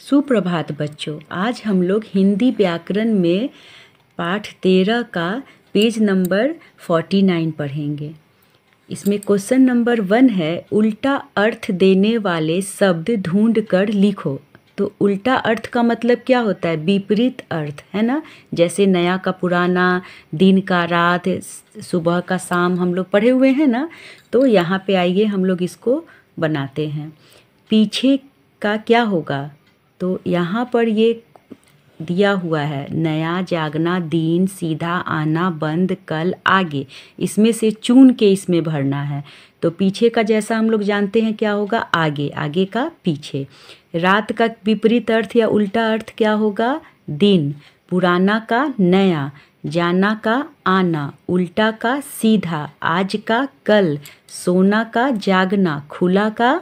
सुप्रभात बच्चों, आज हम लोग हिंदी व्याकरण में पाठ तेरह का पेज नंबर फोर्टी नाइन पढ़ेंगे। इसमें क्वेश्चन नंबर वन है, उल्टा अर्थ देने वाले शब्द ढूंढ कर लिखो। तो उल्टा अर्थ का मतलब क्या होता है? विपरीत अर्थ, है ना? जैसे नया का पुराना, दिन का रात, सुबह का शाम हम लोग पढ़े हुए हैं ना? तो यहाँ पे आइए हम लोग इसको बनाते हैं। पीछे का क्या होगा? तो यहाँ पर ये दिया हुआ है, नया जागना दिन, सीधा आना बंद, कल आगे। इसमें से चुन के इसमें भरना है। तो पीछे का जैसा हम लोग जानते हैं क्या होगा? आगे आगे का पीछे। रात का विपरीत अर्थ या उल्टा अर्थ क्या होगा? दिन। पुराना का नया, जाना का आना, उल्टा का सीधा, आज का कल, सोना का जागना, खुला का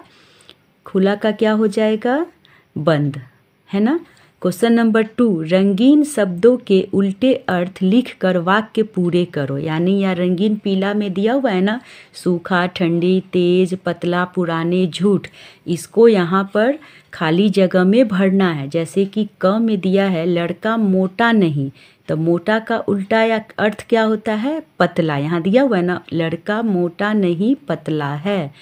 खुला का क्या हो जाएगा? बंद। है ना? क्वेश्चन नंबर टू रंगीन शब्दों के उल्टे अर्थ लिख कर वाक्य पूरे करो। यानी या रंगीन पीला में दिया हुआ है ना? सूखा, ठंडी, तेज, पतला, पुराने, झूठ। इसको यहाँ पर खाली जगह में भरना है। जैसे कि क में दिया है, लड़का मोटा नहीं। तो मोटा का उल्टा या अर्थ क्या होता है? पतला। यहाँ दिया हुआ है ना? लड़का मोटा नहीं, पतला है।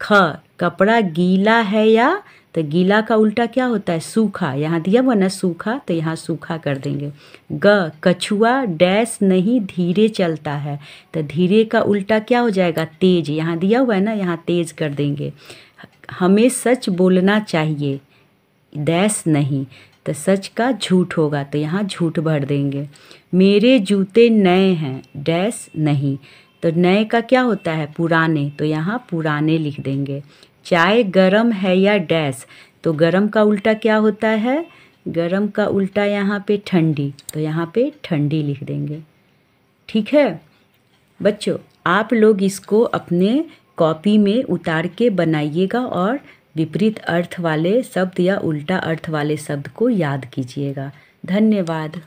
ख, कपड़ा गीला है या तो गीला का उल्टा क्या होता है? सूखा। यहाँ दिया हुआ ना सूखा तो यहाँ सूखा कर देंगे। ग, कछुआ, डैश नहीं, धीरे चलता है। तो धीरे का उल्टा क्या हो जाएगा? तेज। यहाँ दिया हुआ है ना, यहाँ तेज कर देंगे। हमें सच बोलना चाहिए। डैश नहीं तो सच का झूठ होगा तो यहाँ झूठ भर देंगे। मेरे जूते नए हैं, डैश नहीं। तो नए का क्या होता है? पुराने। तो यहाँ पुराने लिख देंगे। चाय गरम है या डैश तो गरम का उल्टा क्या होता है? गरम का उल्टा यहाँ पे ठंडी तो यहाँ पे ठंडी लिख देंगे। ठीक है? बच्चों, आप लोग इसको अपने कॉपी में उतार के बनाइएगा और विपरीत अर्थ वाले शब्द या उल्टा अर्थ वाले शब्द को याद कीजिएगा। धन्यवाद।